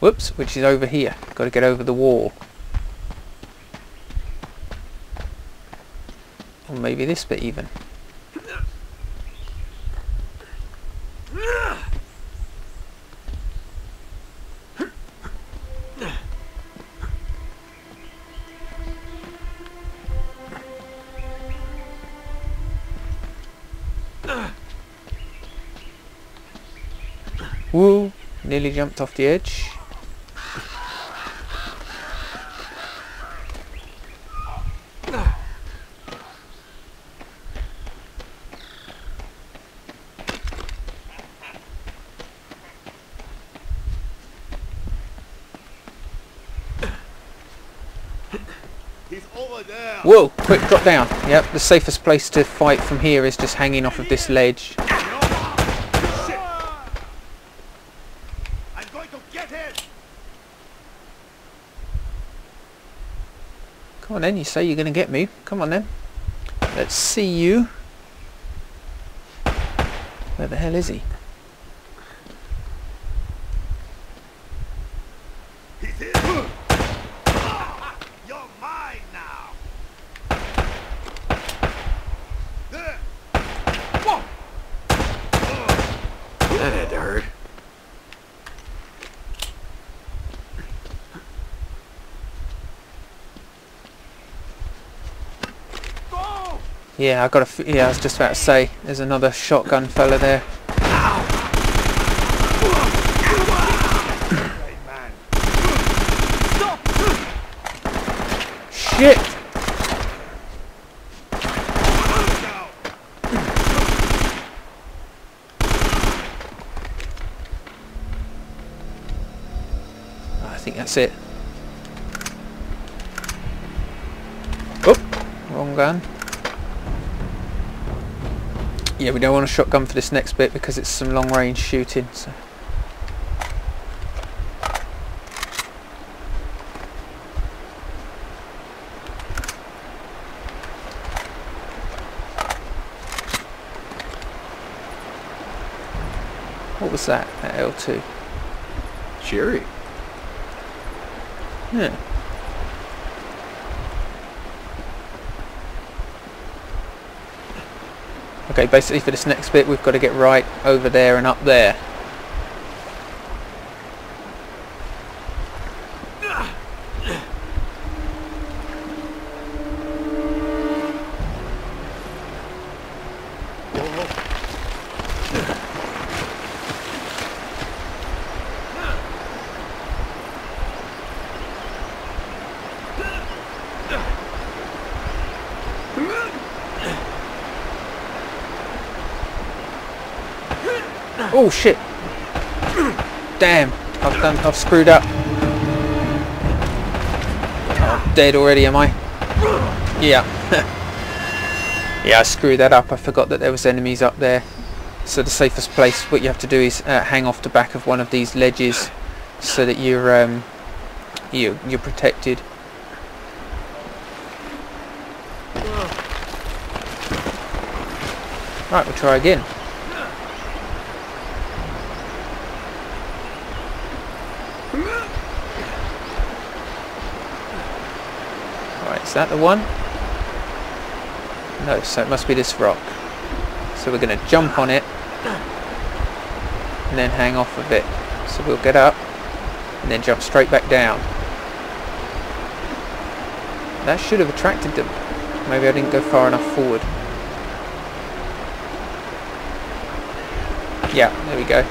Whoops, which is over here. Got to get over the wall. Or maybe this bit even. Woo! Nearly jumped off the edge. He's over there. Whoa! Quick, drop down. Yep, the safest place to fight from here is just hanging off of this ledge. Come on then, you say you're going to get me. Come on then. Let's see you. Where the hell is he? He's here. You're mine now. There. Whoa. That had to hurt. Go. Yeah, I got a. F- yeah, I was just about to say. There's another shotgun fella there. Shit! I think that's it. Oh, wrong gun. Yeah, we don't want a shotgun for this next bit because it's some long range shooting. So. What was that? That L2. Cherry. Yeah. Okay, basically for this next bit we've got to get right over there and up there. Oh shit! Damn, I've done, I've screwed up. Oh, dead already, am I? Yeah. yeah, I screwed that up. I forgot that there was enemies up there. So the safest place, what you have to do is uh, hang off the back of one of these ledges, so that you're um, you you're protected. Right, we'll try again. Right, is that the one? No, so it must be this rock. So we're going to jump on it and then hang off of it. So we'll get up and then jump straight back down. That should have attracted them. Maybe I didn't go far enough forward. Yeah, there we go.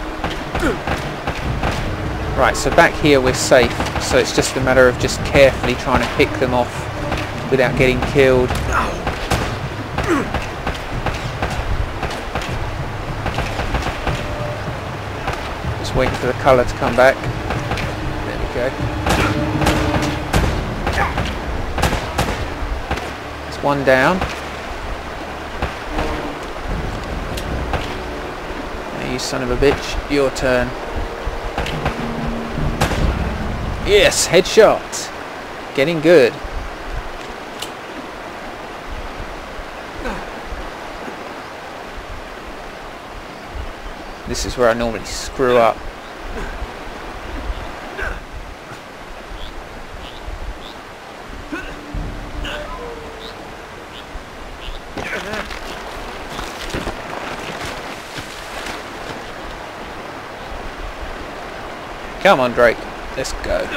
Right, so back here we're safe. So it's just a matter of just carefully trying to pick them off without getting killed. Just waiting for the colour to come back. There we go. There's one down. You son of a bitch, your turn. Yes, headshot. Getting good. This is where I normally screw up. Come on, Drake. Let's go.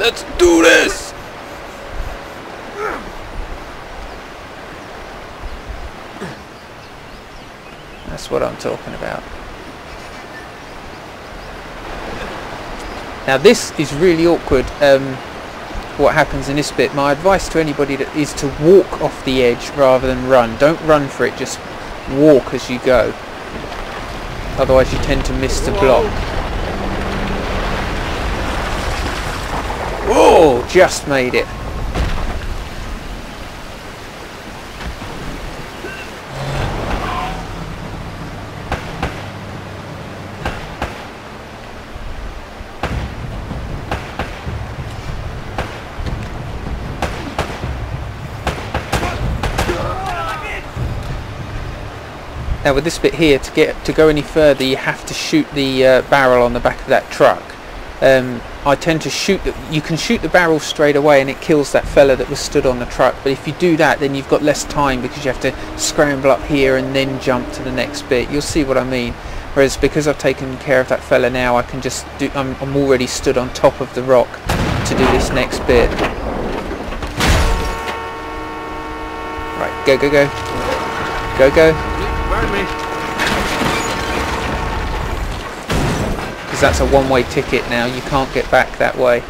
Let's do this! That's what I'm talking about. Now this is really awkward, um, what happens in this bit. My advice to anybody that is to walk off the edge rather than run. Don't run for it, just walk as you go. Otherwise you tend to miss the block. Whoa! Just made it. Now with this bit here, to get to go any further, you have to shoot the uh, barrel on the back of that truck. Um, I tend to shoot. The, you can shoot the barrel straight away, and it kills that fella that was stood on the truck. But if you do that, then you've got less time because you have to scramble up here and then jump to the next bit. You'll see what I mean. Whereas because I've taken care of that fella now, I can just do. I'm, I'm already stood on top of the rock to do this next bit. Right, go, go, go, go, go. Me. because that's a one-way ticket now. You can't get back that way.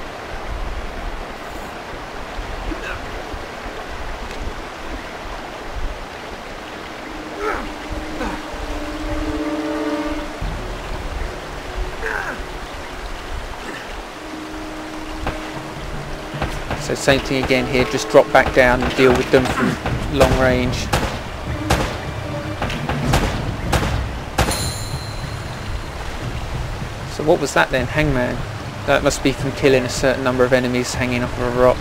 So same thing again here, just drop back down and deal with them from long range. So what was that then? Hangman? That must be from killing a certain number of enemies hanging off of a rock.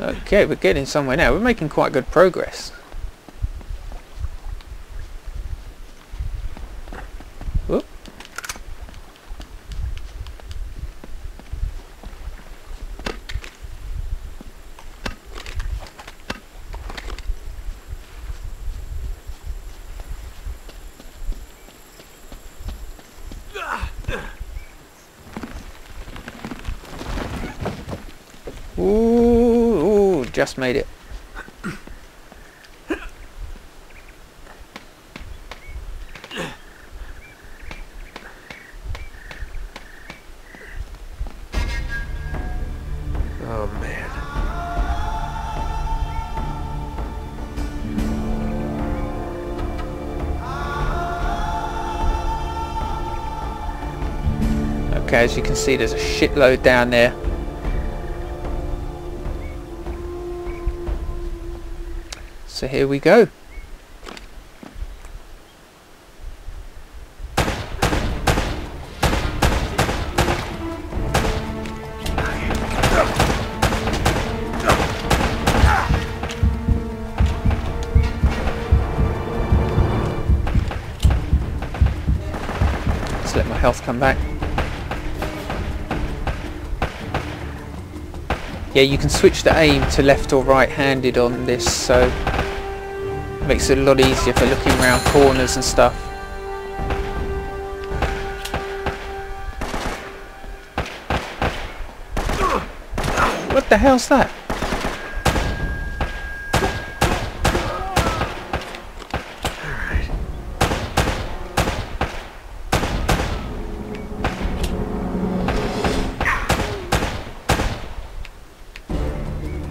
Okay, we're getting somewhere now. We're making quite good progress. Ooh, ooh, just made it. Oh man. Okay, as you can see, there's a shitload down there. So here we go. Let's let my health come back. Yeah, you can switch the aim to left or right handed on this, so makes it a lot easier for looking around corners and stuff. What the hell's that?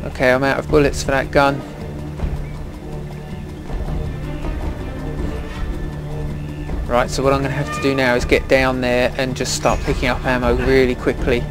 Okay, I'm out of bullets for that gun. Right, so what I'm going to have to do now is get down there and just start picking up ammo really quickly.